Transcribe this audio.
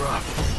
rough.